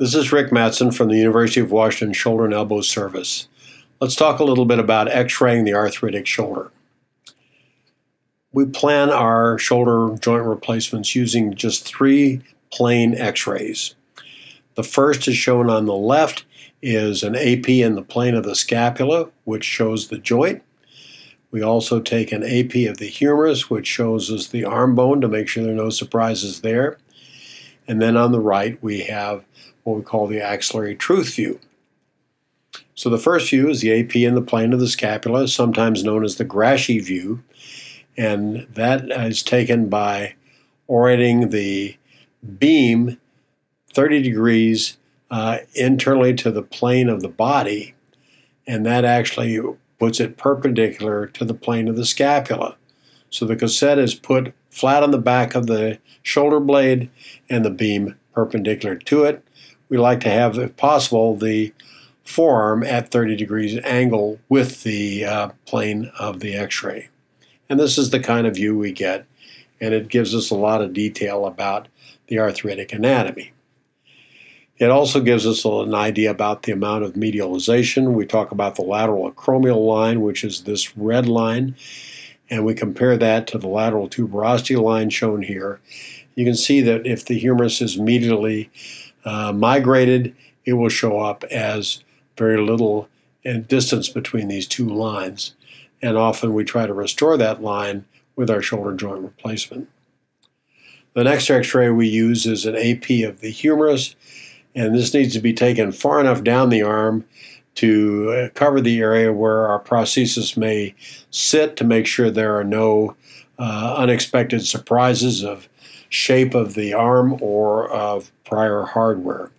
This is Rick Matsen from the University of Washington Shoulder and Elbow Service. Let's talk a little bit about x-raying the arthritic shoulder. We plan our shoulder joint replacements using just three plain x-rays. The first is shown on the left is an AP in the plane of the scapula, which shows the joint. We also take an AP of the humerus, which shows us the arm bone to make sure there are no surprises there. And then on the right, we have what we call the axillary truth view. So the first view is the AP in the plane of the scapula, sometimes known as the Grashey view, and that is taken by orienting the beam 30 degrees uh, internally to the plane of the body, and that actually puts it perpendicular to the plane of the scapula. So the cassette is put flat on the back of the shoulder blade and the beam perpendicular to it, we like to have, if possible, the forearm at 30 degrees angle with the uh, plane of the x-ray. And this is the kind of view we get, and it gives us a lot of detail about the arthritic anatomy. It also gives us an idea about the amount of medialization. We talk about the lateral acromial line, which is this red line, and we compare that to the lateral tuberosity line shown here. You can see that if the humerus is medially uh, migrated, it will show up as very little distance between these two lines. And often we try to restore that line with our shoulder joint replacement. The next x-ray we use is an AP of the humerus, and this needs to be taken far enough down the arm to uh, cover the area where our prosthesis may sit to make sure there are no uh, unexpected surprises of shape of the arm or of prior hardware.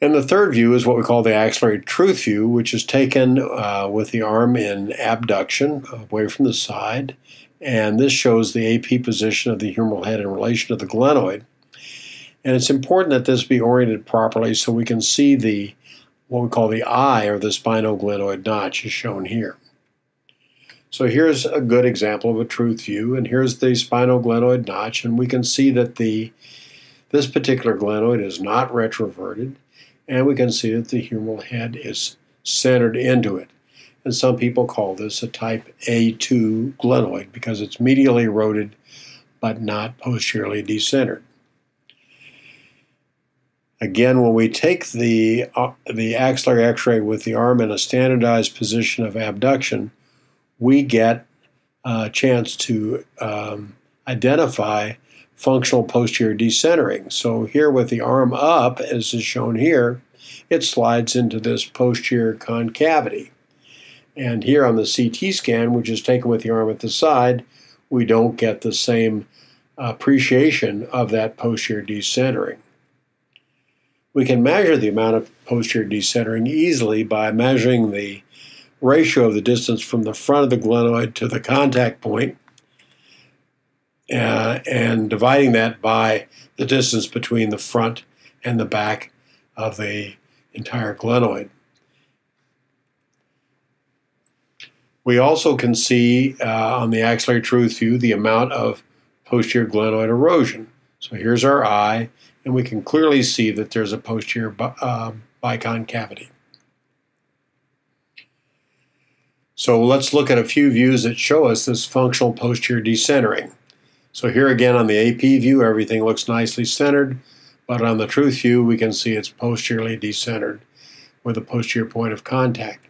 And the third view is what we call the axillary truth view, which is taken uh, with the arm in abduction away from the side. And this shows the AP position of the humeral head in relation to the glenoid. And it's important that this be oriented properly so we can see the what we call the eye or the spinoglenoid notch is shown here. So here's a good example of a truth view, and here's the spinoglenoid notch, and we can see that the this particular glenoid is not retroverted, and we can see that the humeral head is centered into it. And some people call this a type A2 glenoid because it's medially eroded but not posteriorly decentered. Again, when we take the, uh, the axillary x-ray with the arm in a standardized position of abduction, we get a chance to um, identify functional posterior decentering. So here with the arm up, as is shown here, it slides into this posterior concavity. And here on the CT scan, which is taken with the arm at the side, we don't get the same appreciation of that posterior decentering. We can measure the amount of posterior decentering easily by measuring the ratio of the distance from the front of the glenoid to the contact point, uh, and dividing that by the distance between the front and the back of the entire glenoid. We also can see uh, on the axillary truth view the amount of posterior glenoid erosion. So here's our eye, and we can clearly see that there's a posterior uh, biconcavity. So let's look at a few views that show us this functional posterior decentering. So here again on the AP view, everything looks nicely centered, but on the truth view, we can see it's posteriorly decentered with a posterior point of contact.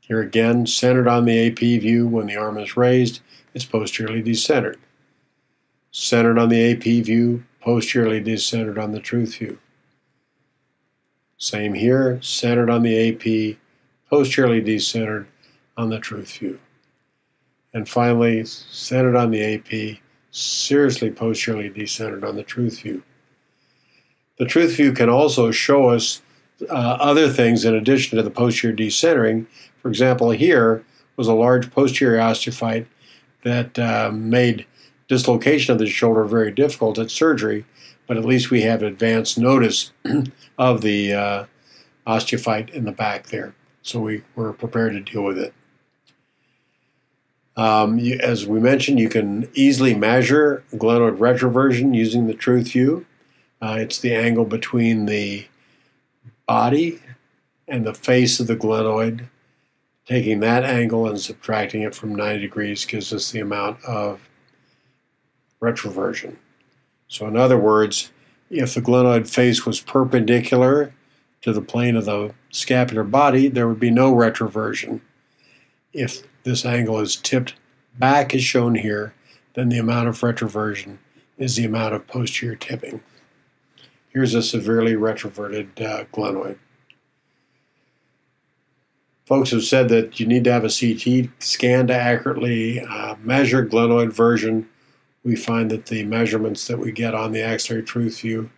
Here again, centered on the AP view when the arm is raised, it's posteriorly decentered. Centered on the AP view, posteriorly decentered on the truth view. Same here, centered on the AP, posteriorly decentered on the truth view. And finally, centered on the AP, seriously posteriorly decentered on the truth view. The truth view can also show us uh, other things in addition to the posterior decentering. For example, here was a large posterior osteophyte that uh, made dislocation of the shoulder very difficult at surgery, but at least we have advanced notice of the uh, osteophyte in the back there. So we were prepared to deal with it. Um, you, as we mentioned, you can easily measure glenoid retroversion using the truth view. Uh, it's the angle between the body and the face of the glenoid. Taking that angle and subtracting it from 90 degrees gives us the amount of retroversion. So, in other words, if the glenoid face was perpendicular to the plane of the scapular body, there would be no retroversion. If this angle is tipped back as shown here, then the amount of retroversion is the amount of posterior tipping. Here's a severely retroverted uh, glenoid. Folks have said that you need to have a CT scan to accurately uh, measure glenoid version. We find that the measurements that we get on the axillary truth view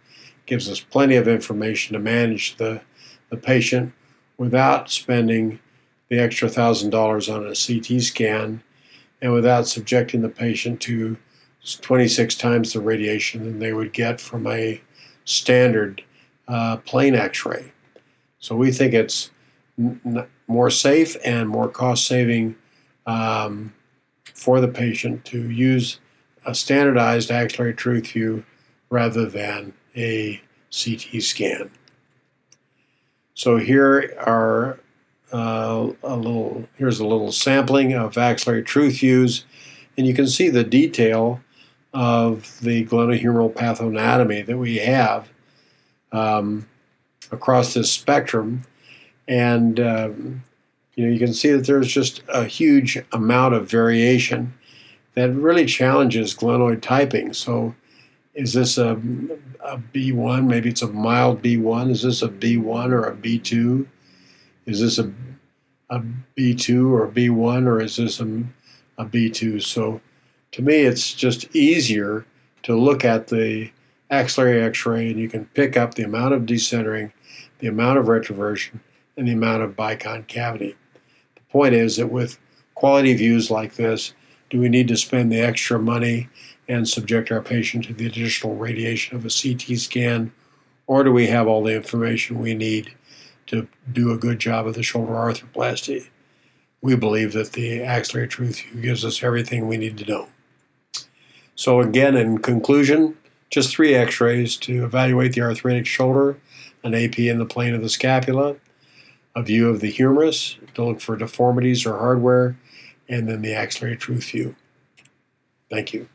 gives us plenty of information to manage the, the patient without spending the extra thousand dollars on a CT scan and without subjecting the patient to 26 times the radiation than they would get from a standard uh, plain x-ray. So we think it's more safe and more cost saving um, for the patient to use a standardized axillary truth view rather than a CT scan. So here are uh, a little here's a little sampling of axillary truth views, and you can see the detail of the glenohumeral pathoanatomy that we have um, across this spectrum, and um, you know you can see that there's just a huge amount of variation that really challenges glenoid typing. So, is this a, a B1? Maybe it's a mild B1. Is this a B1 or a B2? Is this a a B2 or a B1 or is this a, a B2? So to me, it's just easier to look at the axillary x-ray and you can pick up the amount of decentering, the amount of retroversion, and the amount of biconcavity. The point is that with quality views like this, do we need to spend the extra money and subject our patient to the additional radiation of a CT scan, or do we have all the information we need to do a good job of the shoulder arthroplasty. We believe that the axillary truth gives us everything we need to know. So, again, in conclusion, just three x rays to evaluate the arthritic shoulder, an AP in the plane of the scapula, a view of the humerus to look for deformities or hardware, and then the axillary truth view. Thank you.